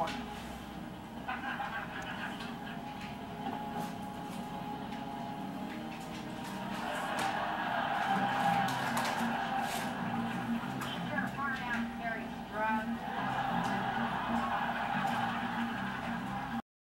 one.